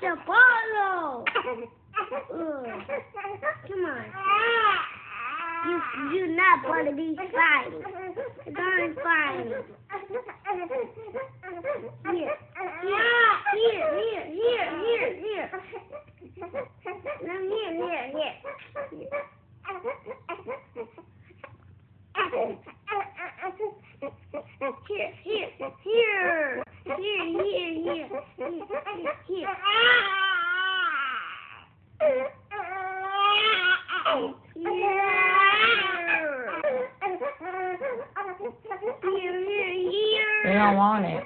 The bottle. Come on. You you're not gonna be fighting. Going fighting. Here, here, here, here, here, here, here. No, here, here, here. Here, here, here, here, here, here, here, here, here. They don't want it.